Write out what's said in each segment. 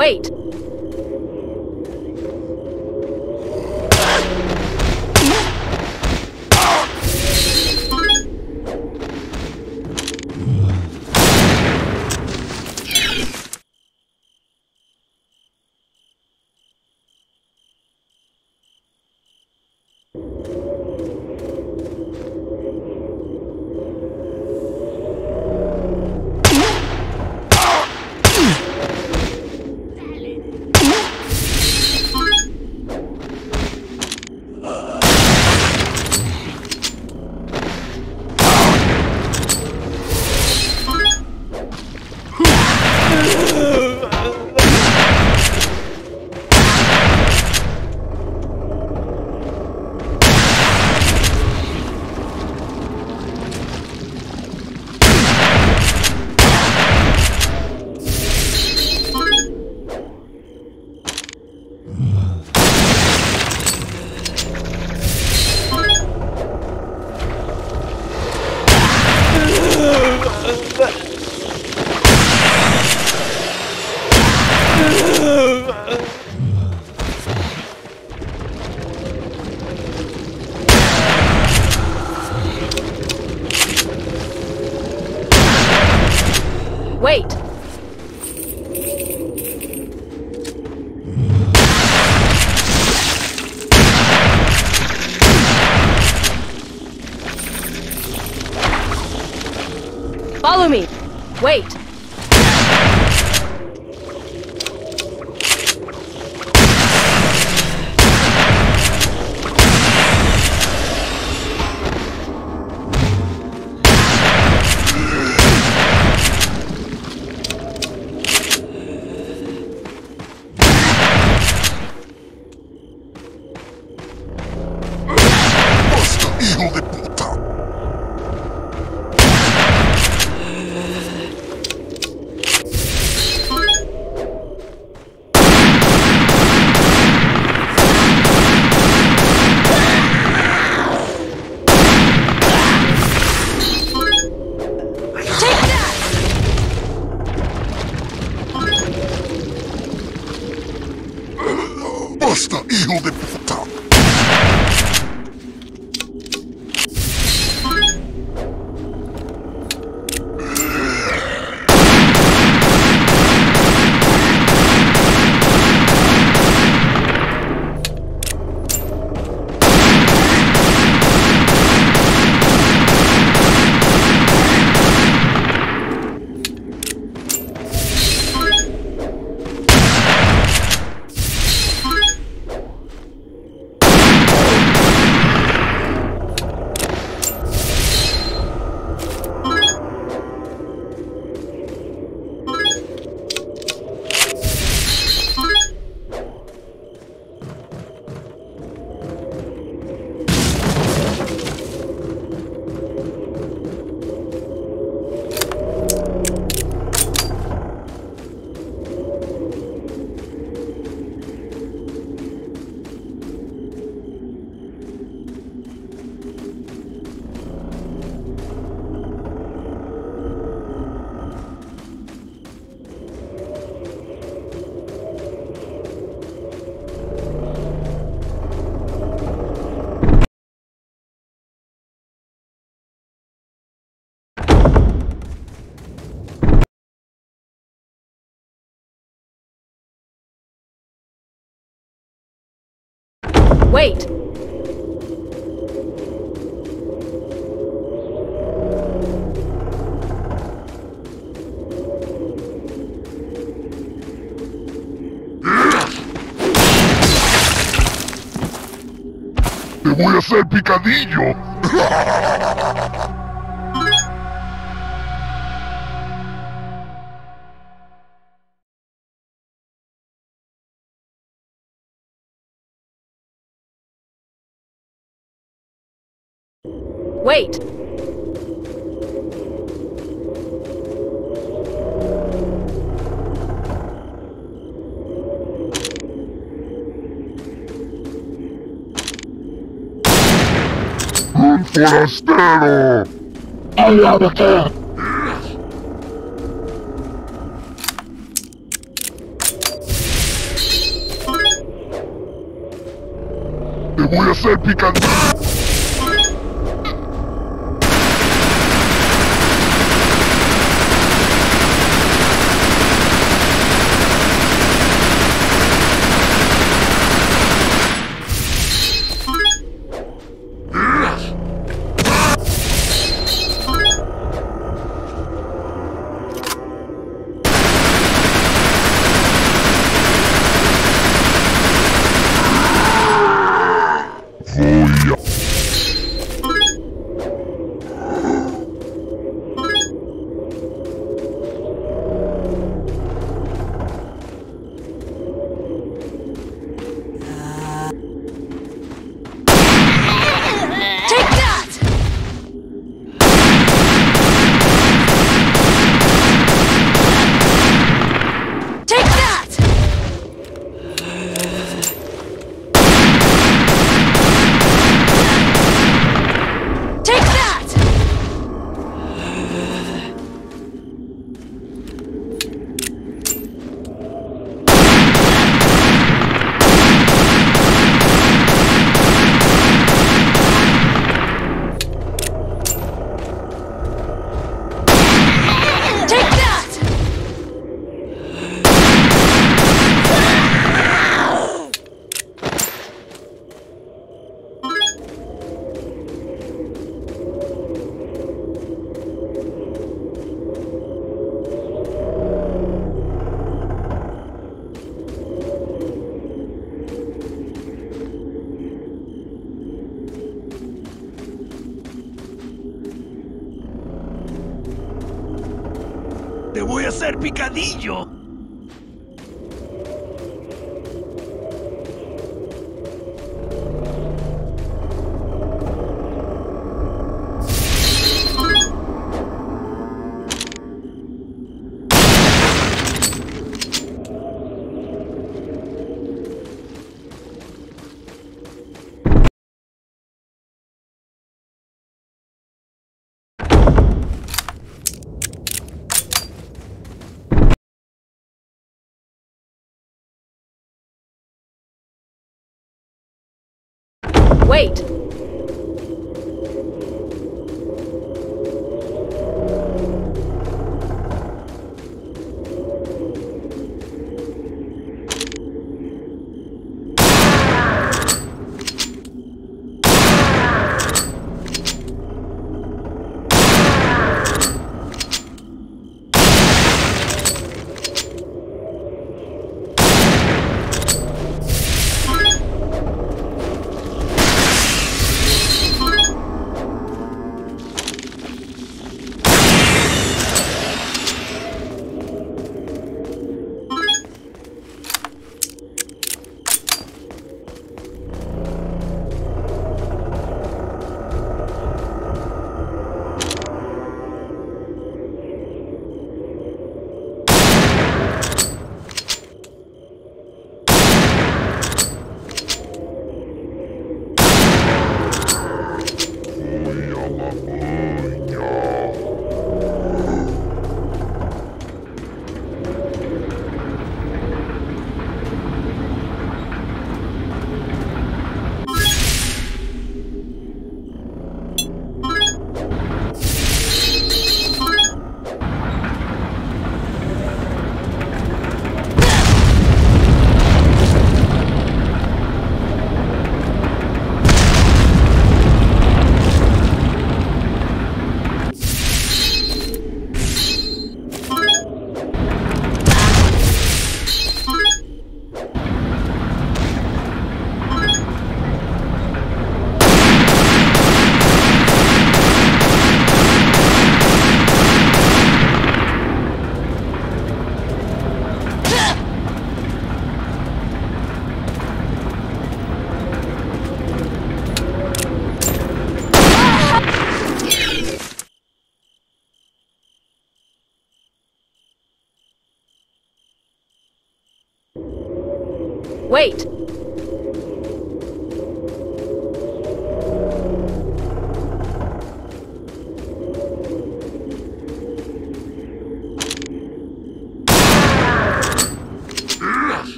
Wait! Wait. ¡Te voy a hacer picadillo! Wait. ¡Un forastero! ¡Te voy a hacer picadillo! Hacer Wait.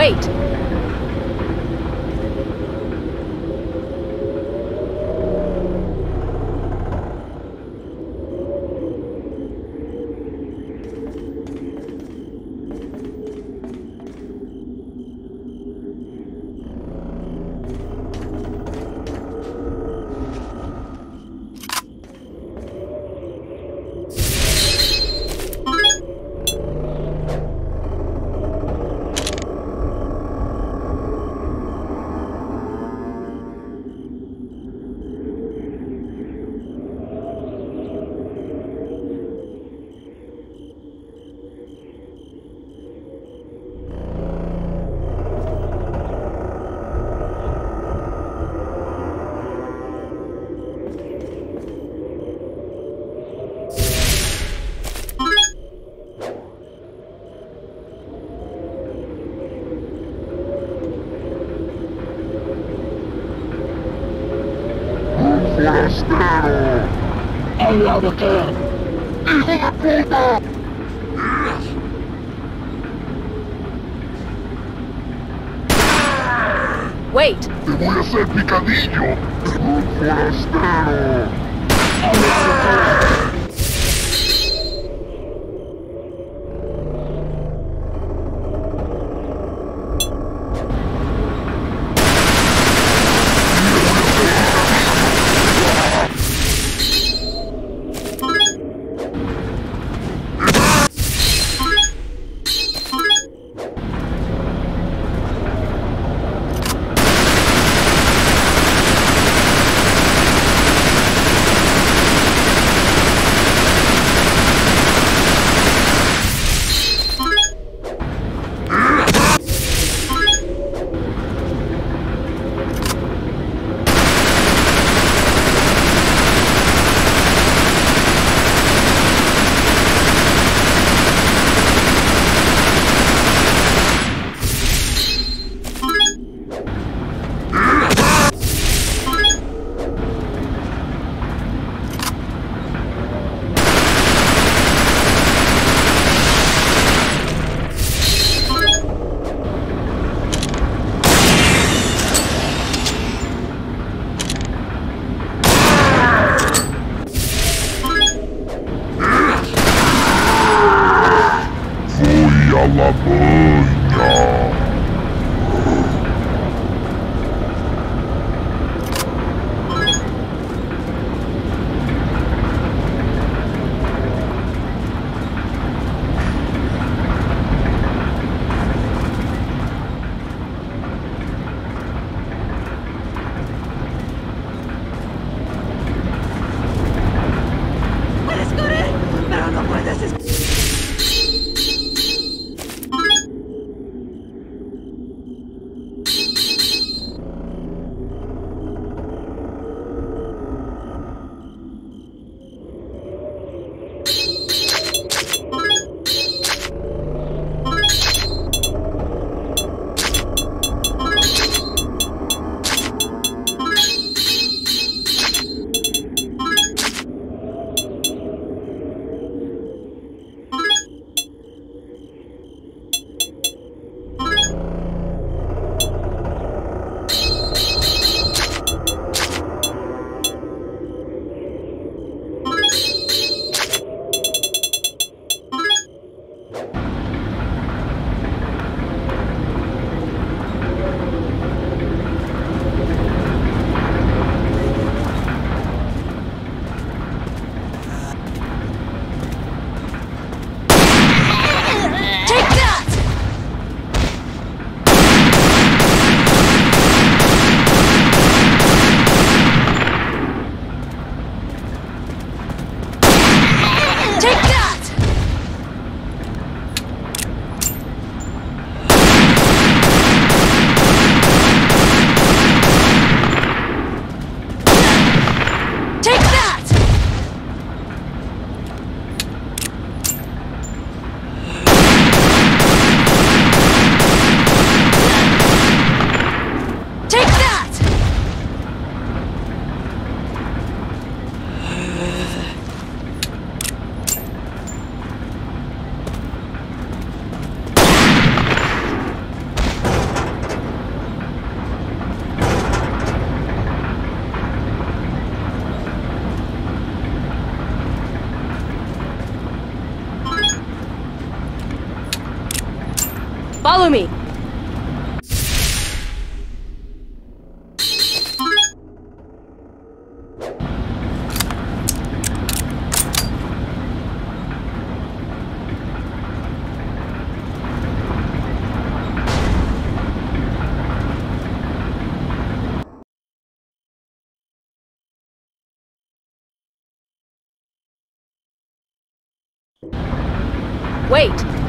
Wait. ¿Habla de Wait.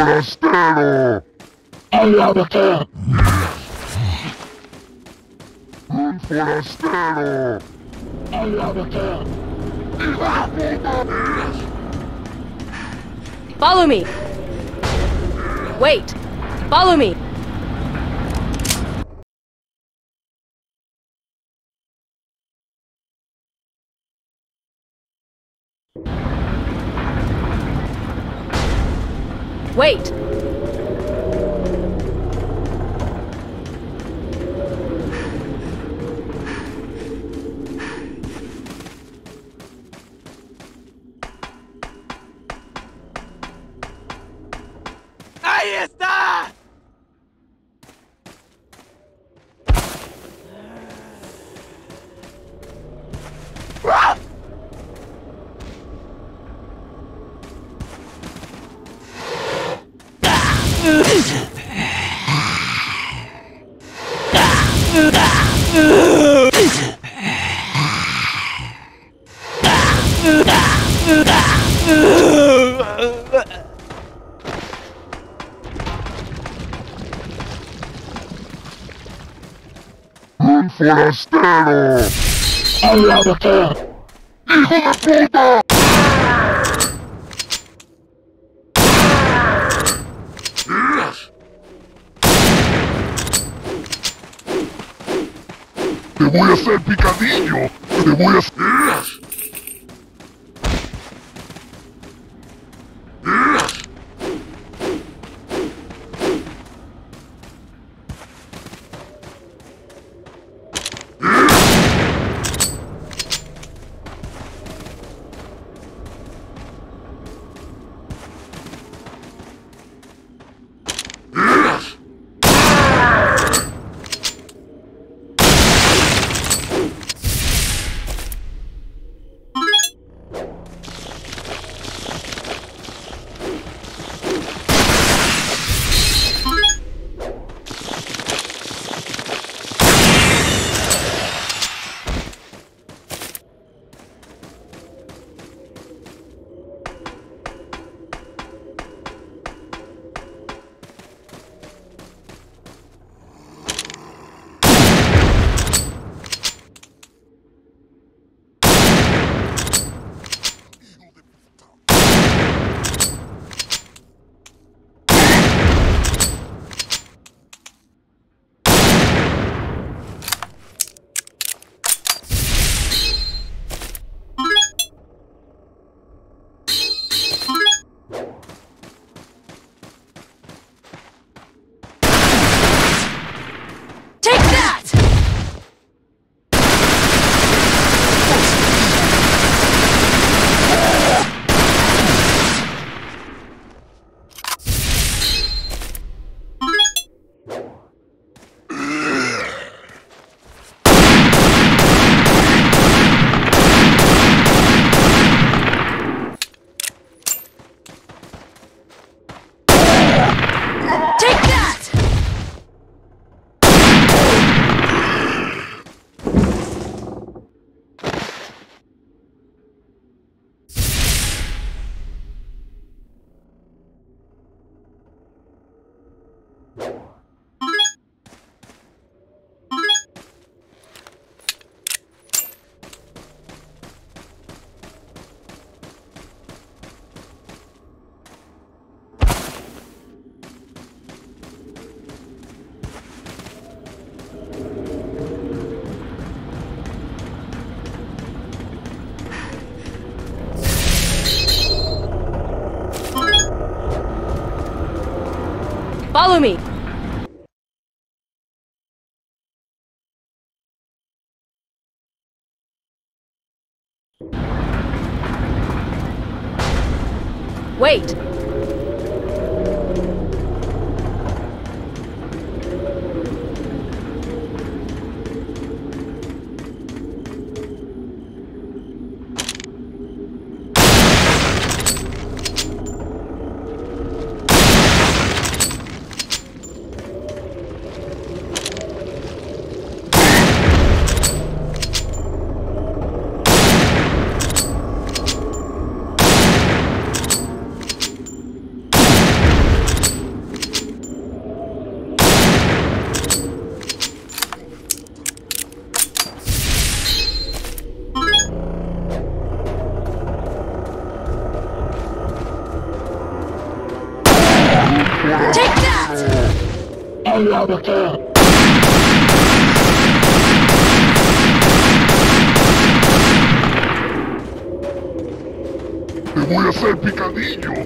Forastero! Ayúdate. ¡Un forastero! Follow me. Wait. Follow me. Wait. ¡Un forastero! Ayúdate. ¡Hijo de puta! ¡Te voy a hacer picadillo! ¡Te voy a hacer... habla ¡Te voy a hacer picadillo!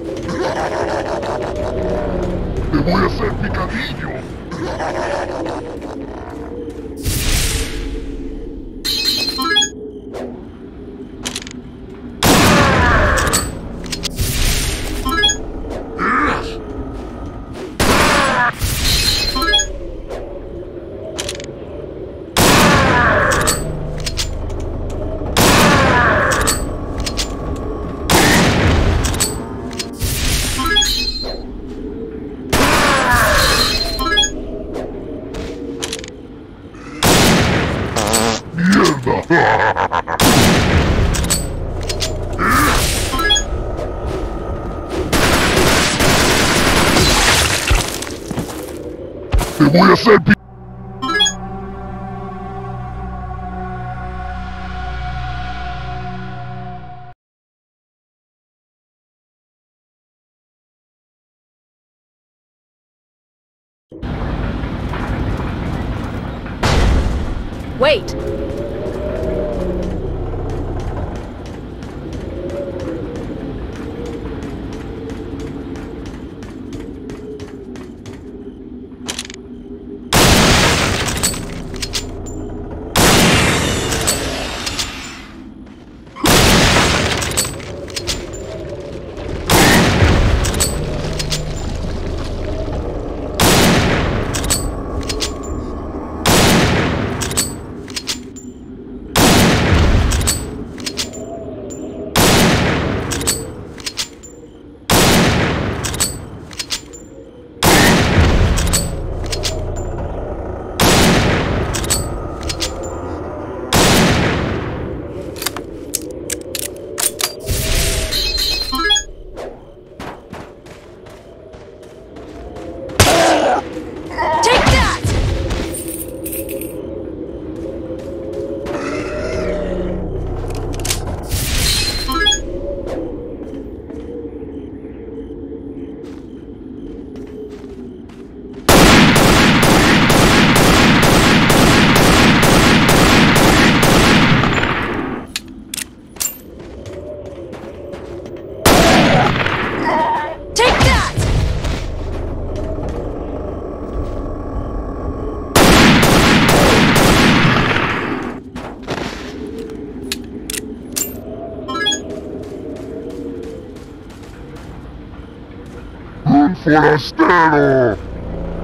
Forastero!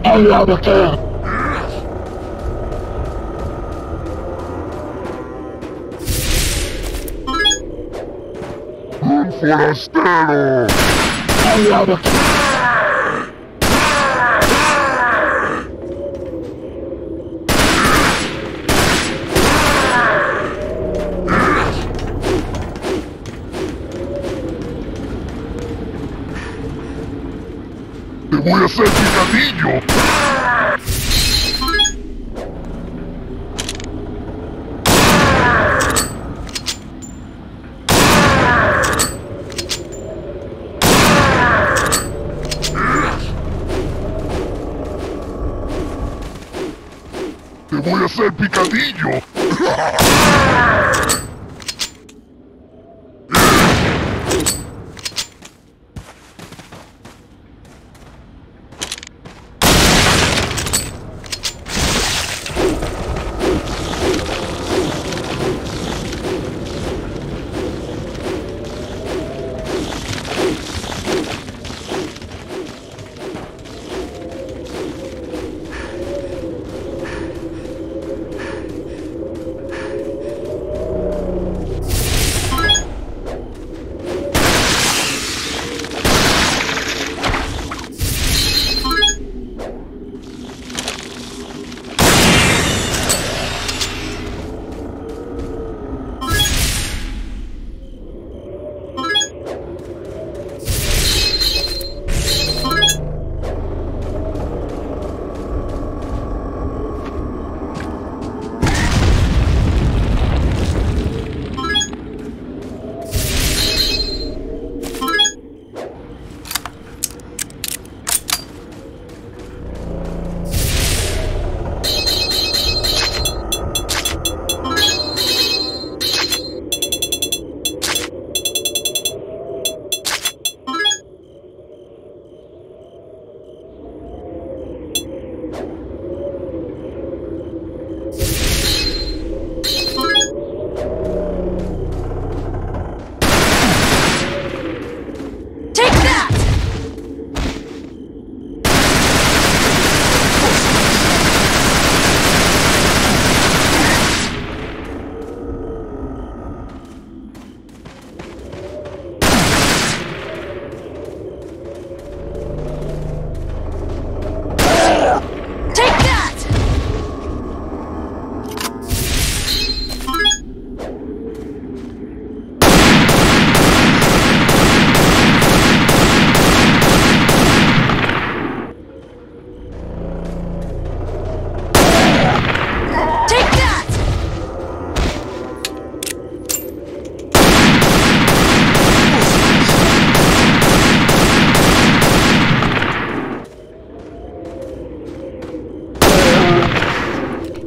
I am a king. Yes. Un forastero! Are out of? Voy a hacer picadillo.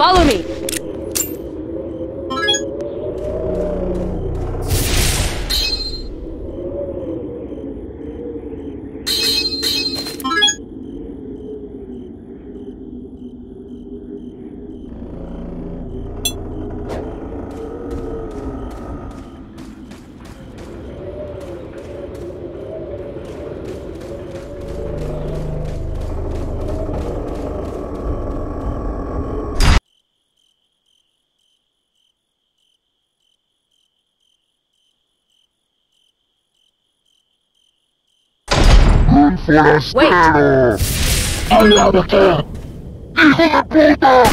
Follow me. ¡Un forastero! ¡Al lado que! ¡Hijo de puta!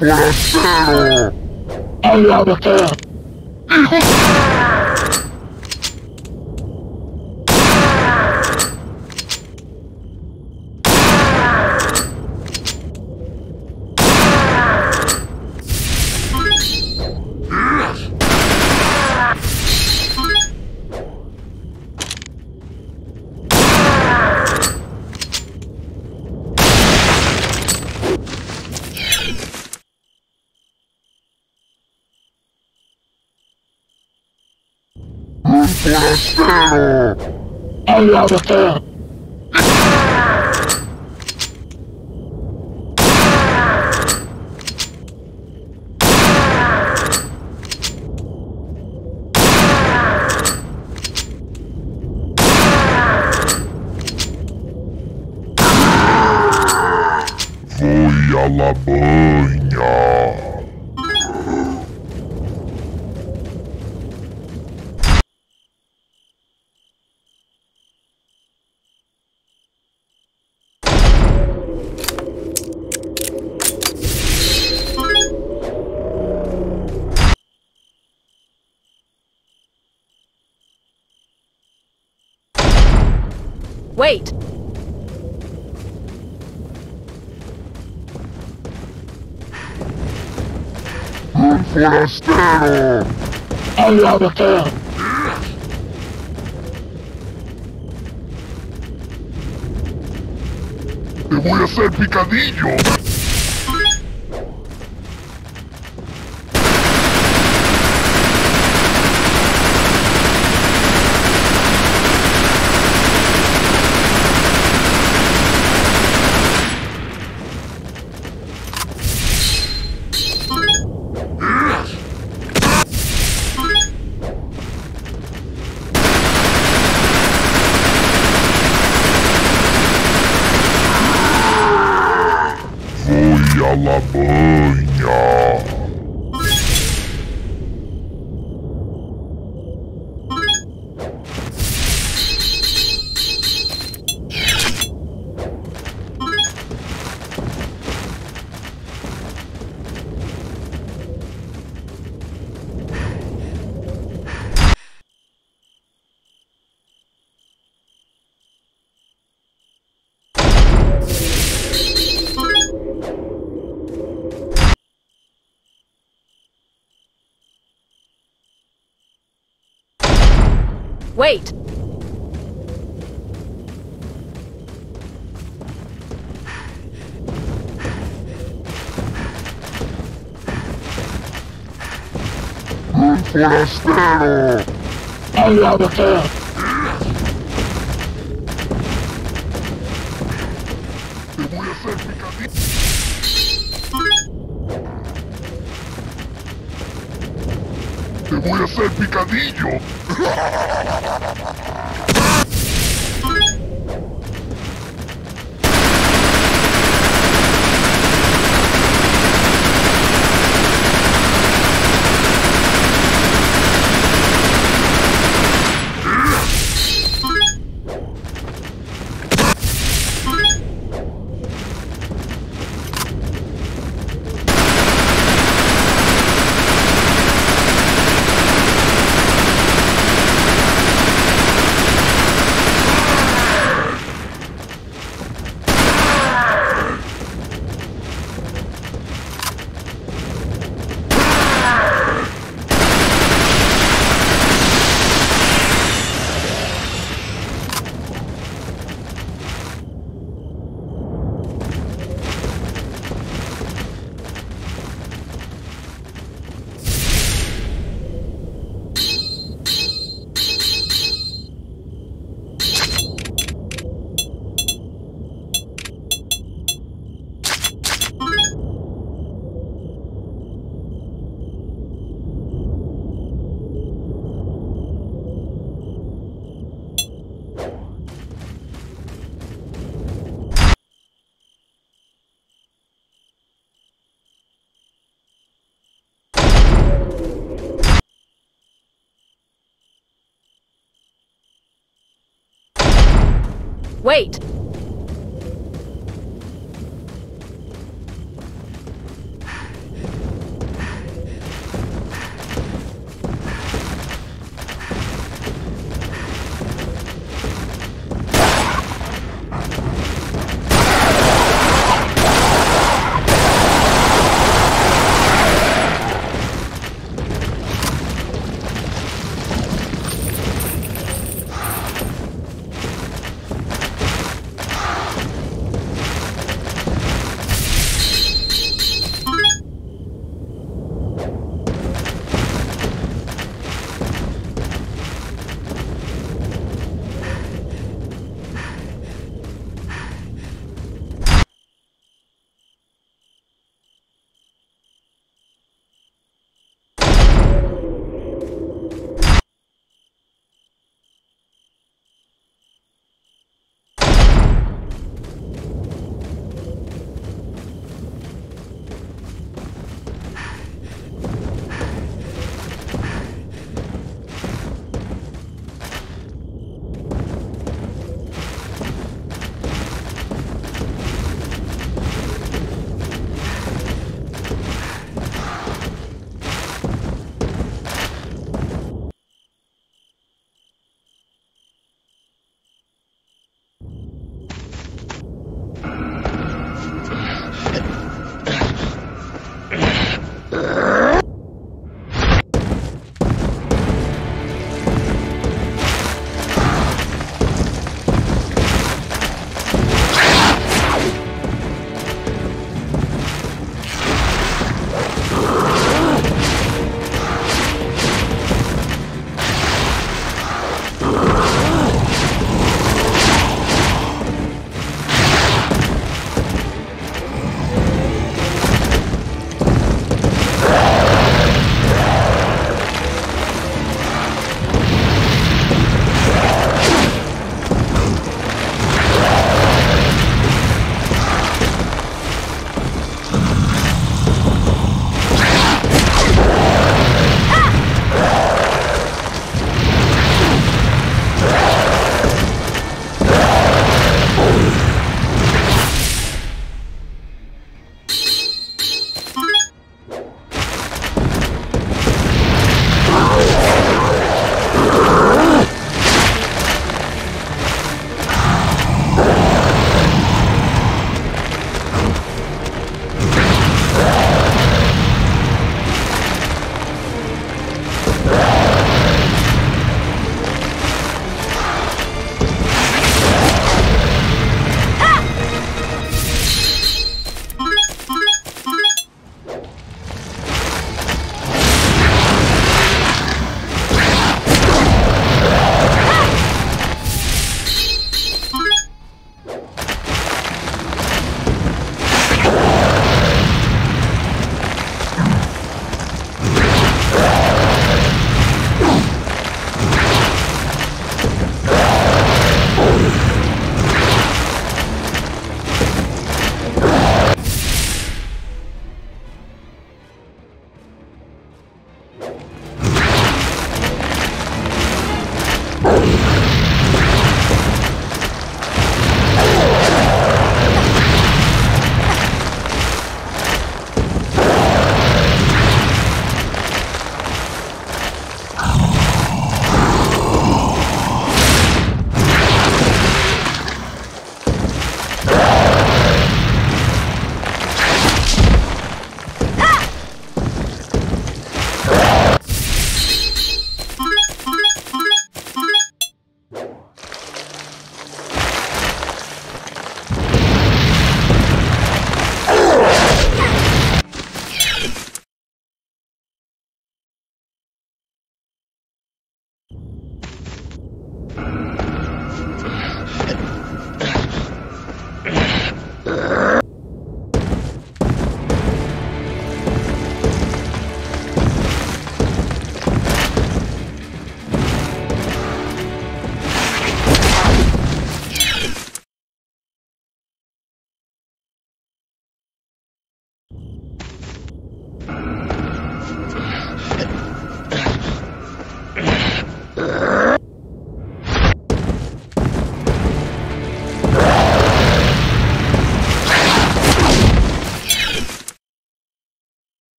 ¡Un forastero! ¡Al lado que! ¡Un forastero! ¡Al lado Wait! Un forastero. De qué? Te voy a hacer picadillo. Forastero. Allá de Wait!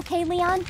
Okay, Leon?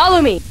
Follow me!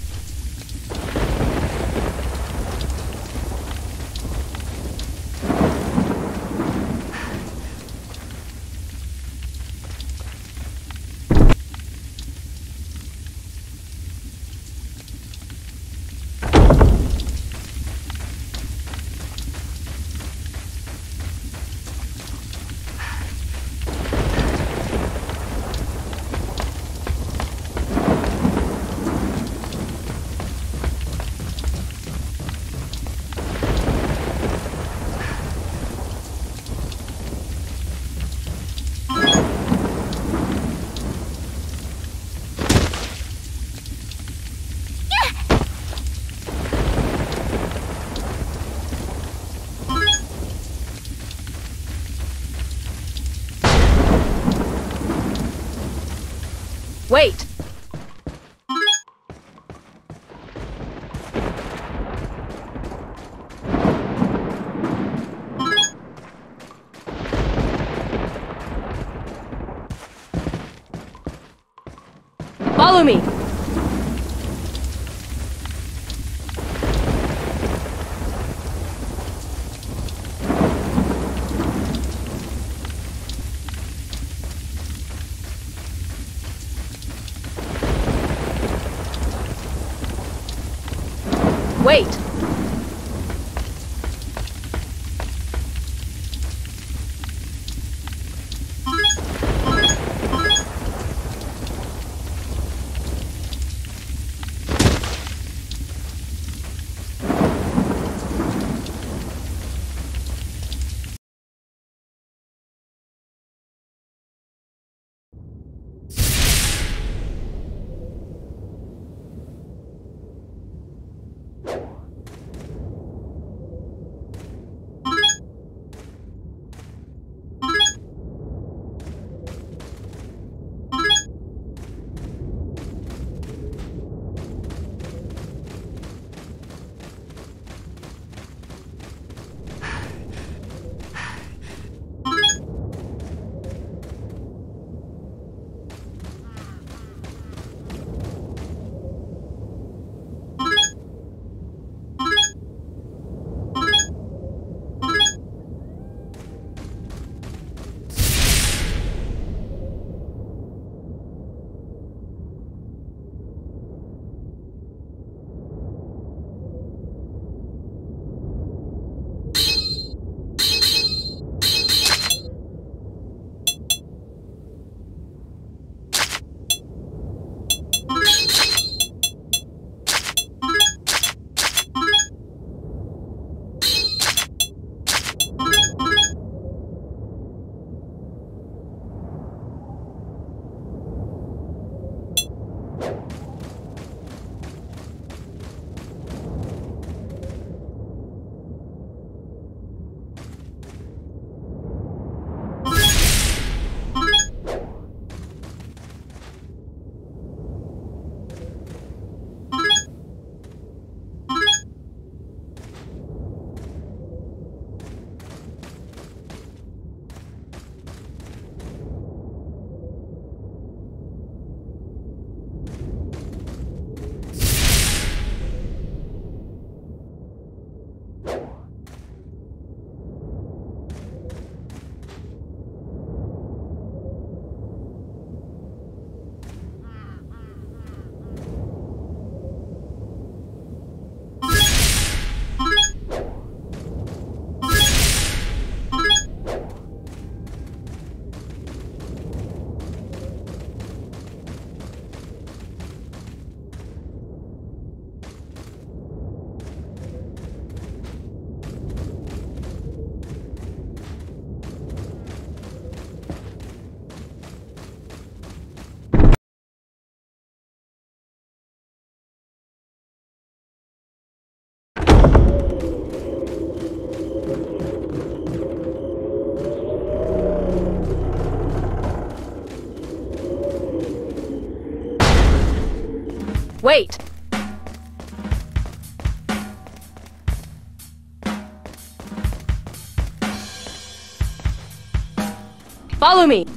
Follow me.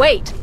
Wait!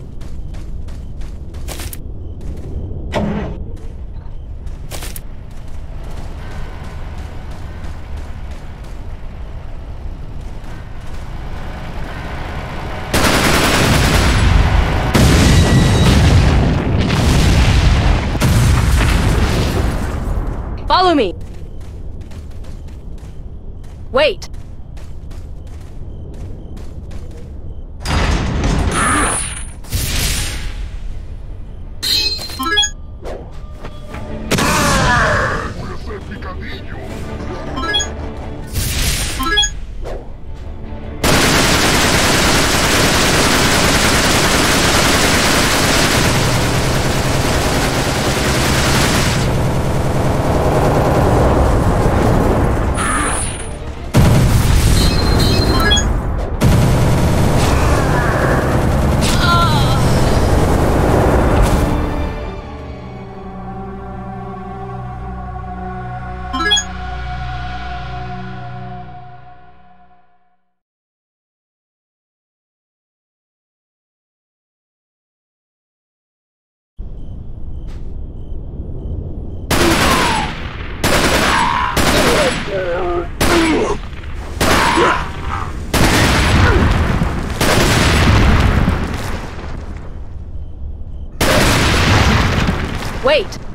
Wait.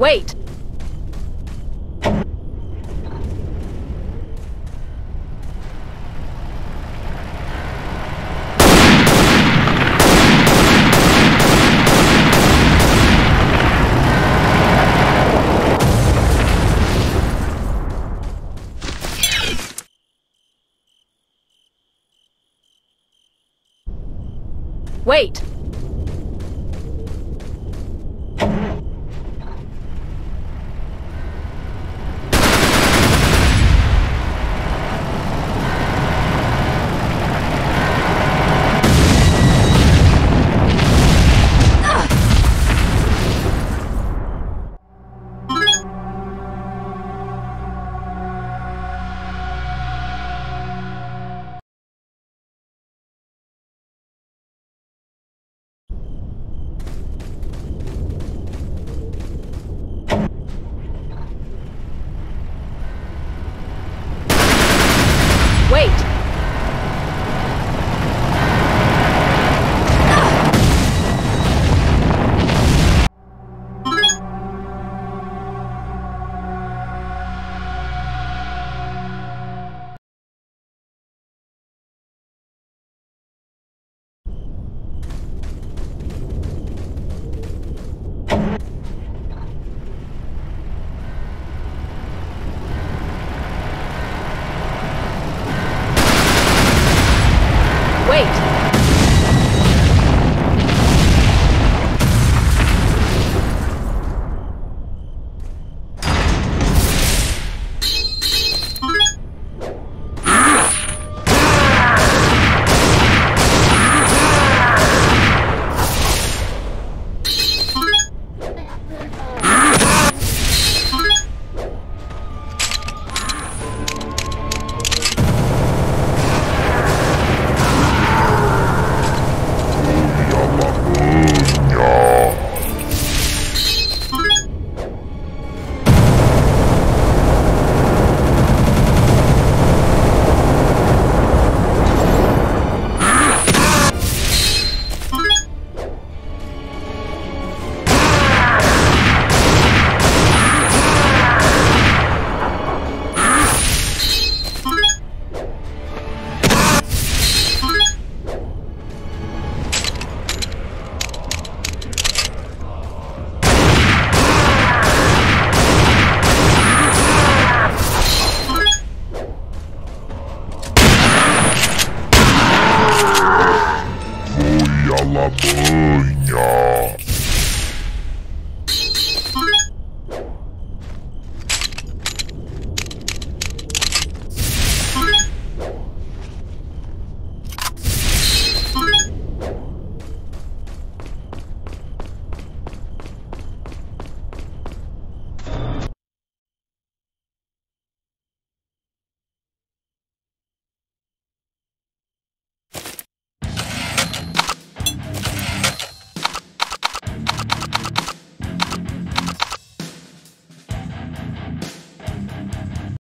Wait. Wait.